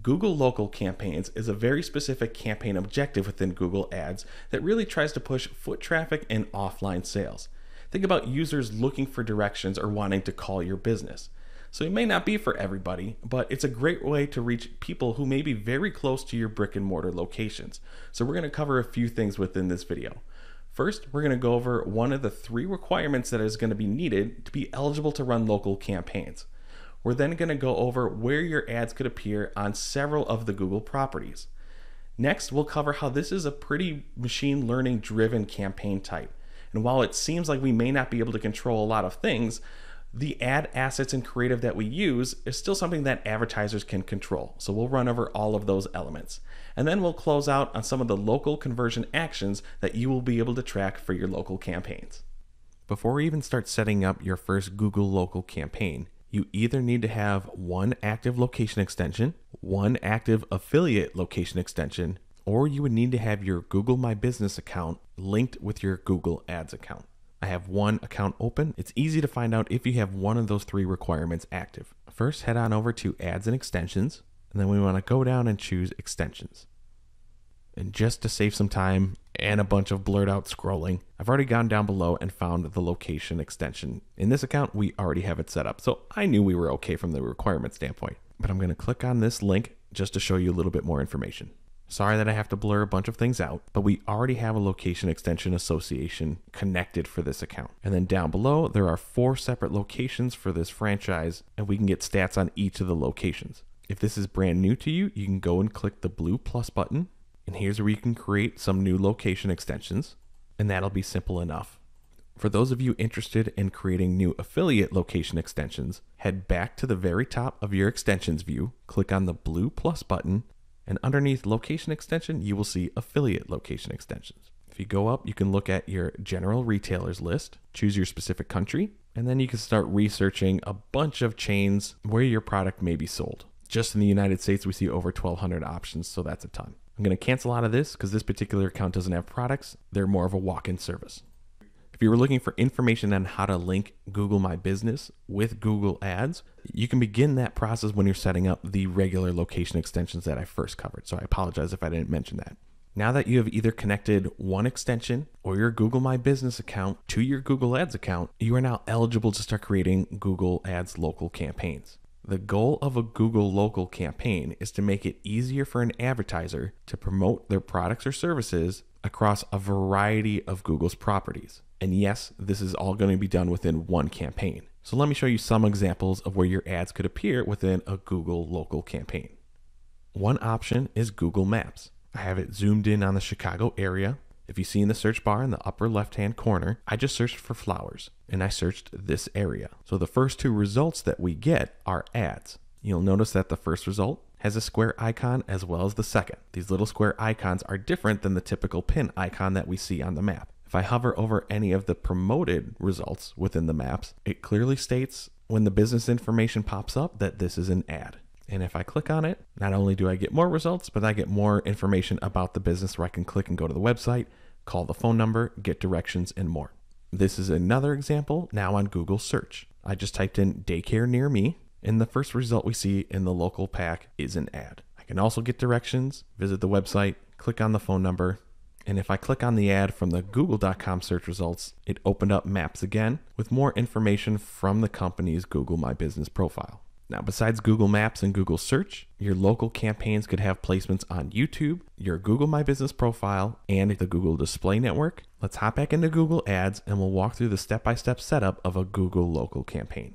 Google Local Campaigns is a very specific campaign objective within Google Ads that really tries to push foot traffic and offline sales. Think about users looking for directions or wanting to call your business. So it may not be for everybody, but it's a great way to reach people who may be very close to your brick and mortar locations. So we're going to cover a few things within this video. First, we're going to go over one of the three requirements that is going to be needed to be eligible to run local campaigns. We're then going to go over where your ads could appear on several of the Google properties. Next, we'll cover how this is a pretty machine learning driven campaign type. And while it seems like we may not be able to control a lot of things, the ad assets and creative that we use is still something that advertisers can control. So we'll run over all of those elements. And then we'll close out on some of the local conversion actions that you will be able to track for your local campaigns. Before we even start setting up your first Google local campaign, you either need to have one active location extension, one active affiliate location extension, or you would need to have your Google My Business account linked with your Google Ads account. I have one account open. It's easy to find out if you have one of those three requirements active. First, head on over to Ads and Extensions, and then we want to go down and choose Extensions. And just to save some time and a bunch of blurred out scrolling, I've already gone down below and found the location extension. In this account, we already have it set up, so I knew we were okay from the requirement standpoint. But I'm going to click on this link just to show you a little bit more information. Sorry that I have to blur a bunch of things out, but we already have a location extension association connected for this account. And then down below, there are four separate locations for this franchise, and we can get stats on each of the locations. If this is brand new to you, you can go and click the blue plus button and here's where you can create some new location extensions, and that'll be simple enough. For those of you interested in creating new affiliate location extensions, head back to the very top of your extensions view, click on the blue plus button, and underneath location extension, you will see affiliate location extensions. If you go up, you can look at your general retailers list, choose your specific country, and then you can start researching a bunch of chains where your product may be sold. Just in the United States, we see over 1,200 options, so that's a ton. I'm going to cancel out of this because this particular account doesn't have products. They're more of a walk-in service. If you were looking for information on how to link Google My Business with Google Ads, you can begin that process when you're setting up the regular location extensions that I first covered. So I apologize if I didn't mention that. Now that you have either connected one extension or your Google My Business account to your Google Ads account, you are now eligible to start creating Google Ads local campaigns. The goal of a Google local campaign is to make it easier for an advertiser to promote their products or services across a variety of Google's properties. And yes, this is all going to be done within one campaign. So let me show you some examples of where your ads could appear within a Google local campaign. One option is Google Maps. I have it zoomed in on the Chicago area if you see in the search bar in the upper left hand corner, I just searched for flowers and I searched this area. So the first two results that we get are ads. You'll notice that the first result has a square icon as well as the second. These little square icons are different than the typical pin icon that we see on the map. If I hover over any of the promoted results within the maps, it clearly states when the business information pops up that this is an ad. And if I click on it, not only do I get more results, but I get more information about the business where I can click and go to the website, call the phone number, get directions, and more. This is another example now on Google search. I just typed in daycare near me, and the first result we see in the local pack is an ad. I can also get directions, visit the website, click on the phone number, and if I click on the ad from the google.com search results, it opened up maps again with more information from the company's Google My Business profile. Now, besides Google Maps and Google Search, your local campaigns could have placements on YouTube, your Google My Business profile, and the Google Display Network. Let's hop back into Google Ads and we'll walk through the step by step setup of a Google local campaign.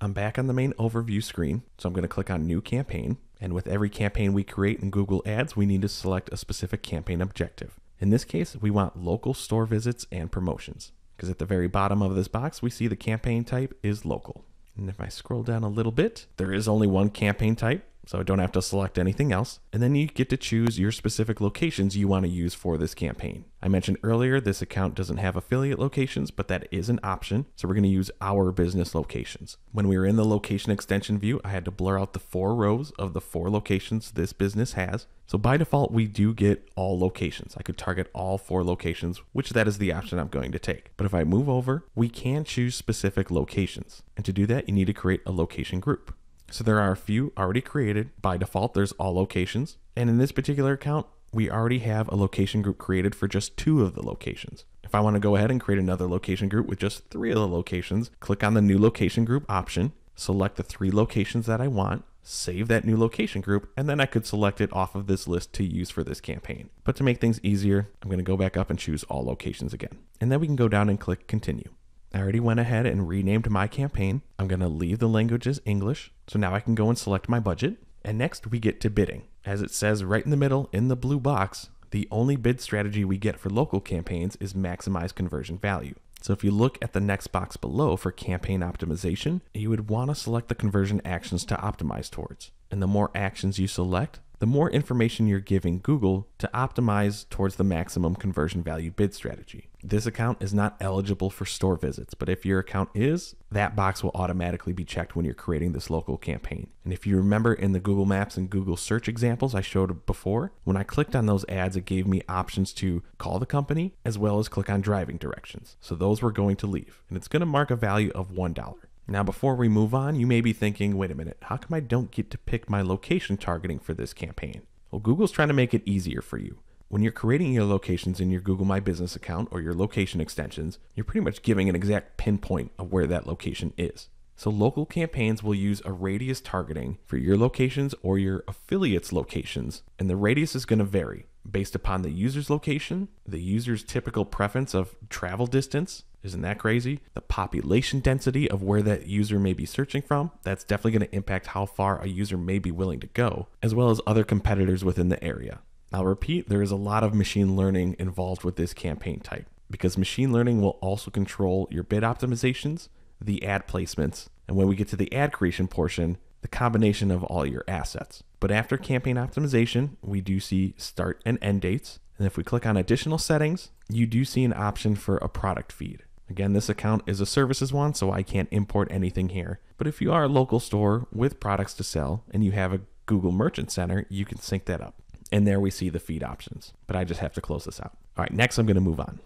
I'm back on the main overview screen, so I'm going to click on New Campaign. And with every campaign we create in Google Ads, we need to select a specific campaign objective. In this case, we want local store visits and promotions, because at the very bottom of this box, we see the campaign type is local. And if I scroll down a little bit, there is only one campaign type, so I don't have to select anything else. And then you get to choose your specific locations you want to use for this campaign. I mentioned earlier this account doesn't have affiliate locations, but that is an option. So we're going to use our business locations. When we were in the location extension view, I had to blur out the four rows of the four locations this business has. So by default, we do get all locations. I could target all four locations, which that is the option I'm going to take. But if I move over, we can choose specific locations. And to do that, you need to create a location group. So there are a few already created. By default, there's all locations. And in this particular account, we already have a location group created for just two of the locations. If I want to go ahead and create another location group with just three of the locations, click on the new location group option, select the three locations that I want, save that new location group, and then I could select it off of this list to use for this campaign. But to make things easier, I'm going to go back up and choose all locations again. And then we can go down and click continue. I already went ahead and renamed my campaign. I'm going to leave the language as English. So now I can go and select my budget. And next we get to bidding. As it says right in the middle in the blue box, the only bid strategy we get for local campaigns is maximize conversion value. So if you look at the next box below for campaign optimization, you would want to select the conversion actions to optimize towards. And the more actions you select, the more information you're giving Google to optimize towards the maximum conversion value bid strategy. This account is not eligible for store visits, but if your account is, that box will automatically be checked when you're creating this local campaign. And if you remember in the Google Maps and Google search examples I showed before, when I clicked on those ads, it gave me options to call the company as well as click on driving directions. So those we're going to leave, and it's going to mark a value of $1. Now, before we move on, you may be thinking, wait a minute, how come I don't get to pick my location targeting for this campaign? Well, Google's trying to make it easier for you. When you're creating your locations in your Google My Business account or your location extensions, you're pretty much giving an exact pinpoint of where that location is. So, local campaigns will use a radius targeting for your locations or your affiliates' locations, and the radius is going to vary based upon the user's location, the user's typical preference of travel distance, isn't that crazy? The population density of where that user may be searching from, that's definitely going to impact how far a user may be willing to go, as well as other competitors within the area. I'll repeat, there is a lot of machine learning involved with this campaign type because machine learning will also control your bid optimizations, the ad placements, and when we get to the ad creation portion, the combination of all your assets. But after campaign optimization, we do see start and end dates. And if we click on additional settings, you do see an option for a product feed. Again, this account is a services one, so I can't import anything here. But if you are a local store with products to sell and you have a Google Merchant Center, you can sync that up. And there we see the feed options. But I just have to close this out. All right, next I'm going to move on.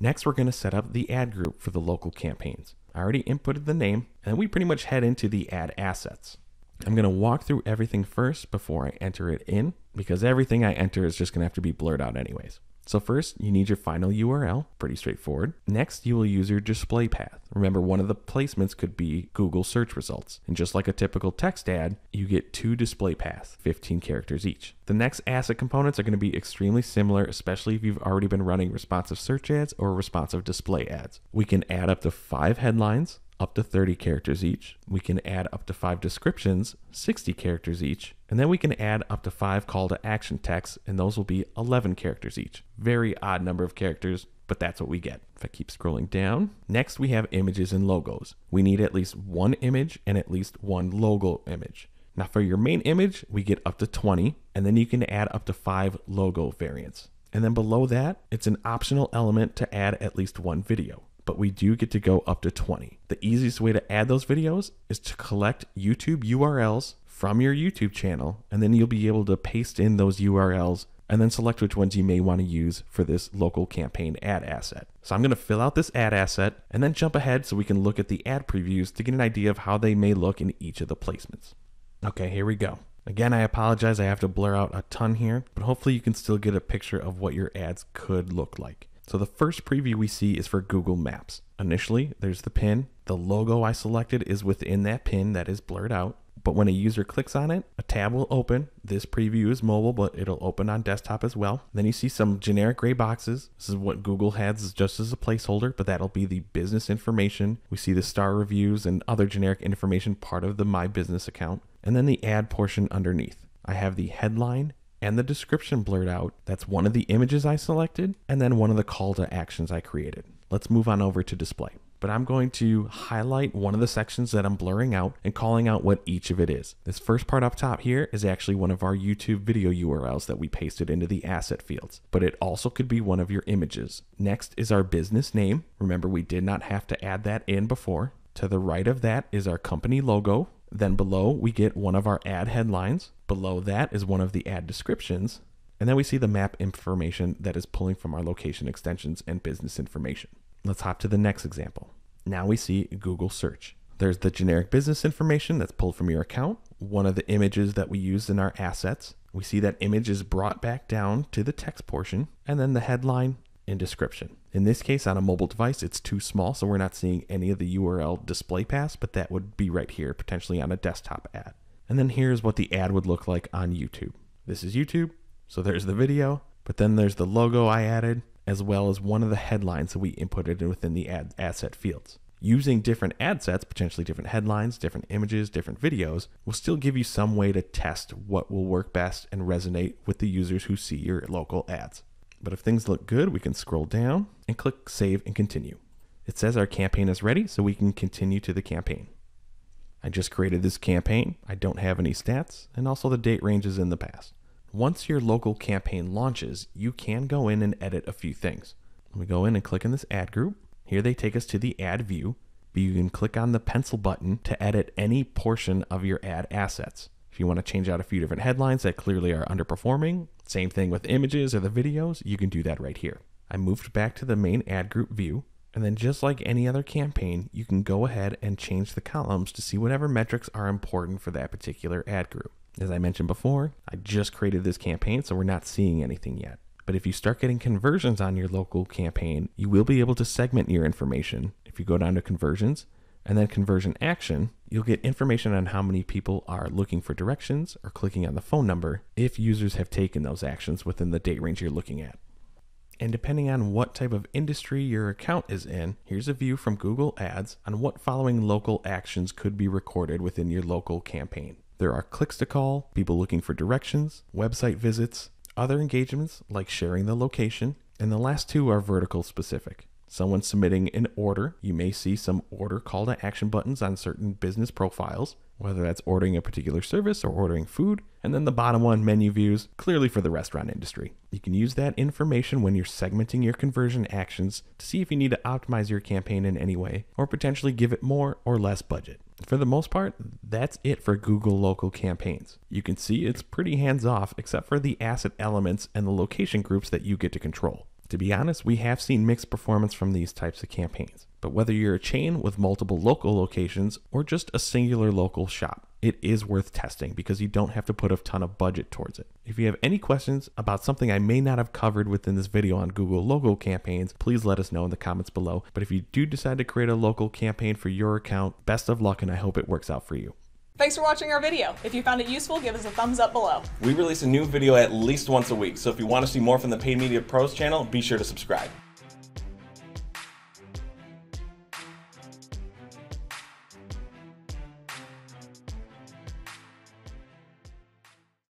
Next, we're going to set up the ad group for the local campaigns. I already inputted the name, and we pretty much head into the ad assets. I'm going to walk through everything first before I enter it in, because everything I enter is just going to have to be blurred out anyways. So first, you need your final URL, pretty straightforward. Next, you will use your display path. Remember, one of the placements could be Google search results. And just like a typical text ad, you get two display paths, 15 characters each. The next asset components are going to be extremely similar, especially if you've already been running responsive search ads or responsive display ads. We can add up to five headlines, up to 30 characters each. We can add up to five descriptions, 60 characters each. And then we can add up to five call to action texts, and those will be 11 characters each. Very odd number of characters, but that's what we get. If I keep scrolling down, next we have images and logos. We need at least one image and at least one logo image. Now, for your main image, we get up to 20, and then you can add up to five logo variants. And then below that, it's an optional element to add at least one video but we do get to go up to 20. The easiest way to add those videos is to collect YouTube URLs from your YouTube channel, and then you'll be able to paste in those URLs and then select which ones you may want to use for this local campaign ad asset. So I'm going to fill out this ad asset and then jump ahead so we can look at the ad previews to get an idea of how they may look in each of the placements. Okay, here we go. Again, I apologize, I have to blur out a ton here, but hopefully you can still get a picture of what your ads could look like. So the first preview we see is for Google Maps. Initially, there's the pin. The logo I selected is within that pin that is blurred out. But when a user clicks on it, a tab will open. This preview is mobile, but it'll open on desktop as well. Then you see some generic gray boxes. This is what Google has just as a placeholder, but that'll be the business information. We see the star reviews and other generic information part of the My Business account. And then the ad portion underneath. I have the headline and the description blurred out. That's one of the images I selected, and then one of the call to actions I created. Let's move on over to display. But I'm going to highlight one of the sections that I'm blurring out and calling out what each of it is. This first part up top here is actually one of our YouTube video URLs that we pasted into the asset fields, but it also could be one of your images. Next is our business name. Remember, we did not have to add that in before. To the right of that is our company logo. Then below, we get one of our ad headlines. Below that is one of the ad descriptions. And then we see the map information that is pulling from our location extensions and business information. Let's hop to the next example. Now we see Google search. There's the generic business information that's pulled from your account. one of the images that we used in our assets. We see that image is brought back down to the text portion and then the headline and description. In this case, on a mobile device, it's too small, so we're not seeing any of the URL display paths, but that would be right here, potentially on a desktop ad. And then here's what the ad would look like on YouTube. This is YouTube, so there's the video, but then there's the logo I added, as well as one of the headlines that we inputted within the ad asset fields. Using different ad sets, potentially different headlines, different images, different videos, will still give you some way to test what will work best and resonate with the users who see your local ads. But if things look good, we can scroll down and click Save and Continue. It says our campaign is ready, so we can continue to the campaign. I just created this campaign. I don't have any stats, and also the date ranges in the past. Once your local campaign launches, you can go in and edit a few things. We go in and click in this ad group. Here they take us to the ad view, but you can click on the pencil button to edit any portion of your ad assets. If you want to change out a few different headlines that clearly are underperforming, same thing with images or the videos, you can do that right here. I moved back to the main ad group view and then just like any other campaign, you can go ahead and change the columns to see whatever metrics are important for that particular ad group. As I mentioned before, I just created this campaign, so we're not seeing anything yet. But if you start getting conversions on your local campaign, you will be able to segment your information. If you go down to conversions and then conversion action, you'll get information on how many people are looking for directions or clicking on the phone number if users have taken those actions within the date range you're looking at. And depending on what type of industry your account is in, here's a view from Google Ads on what following local actions could be recorded within your local campaign. There are clicks to call, people looking for directions, website visits, other engagements like sharing the location, and the last two are vertical specific. Someone submitting an order, you may see some order call to action buttons on certain business profiles, whether that's ordering a particular service or ordering food. And then the bottom one, menu views, clearly for the restaurant industry. You can use that information when you're segmenting your conversion actions to see if you need to optimize your campaign in any way, or potentially give it more or less budget. For the most part, that's it for Google local campaigns. You can see it's pretty hands off except for the asset elements and the location groups that you get to control. To be honest, we have seen mixed performance from these types of campaigns. But whether you're a chain with multiple local locations or just a singular local shop, it is worth testing because you don't have to put a ton of budget towards it. If you have any questions about something I may not have covered within this video on Google local campaigns, please let us know in the comments below. But if you do decide to create a local campaign for your account, best of luck and I hope it works out for you. Thanks for watching our video. If you found it useful, give us a thumbs up below. We release a new video at least once a week, so if you want to see more from the Paid Media Pros channel, be sure to subscribe.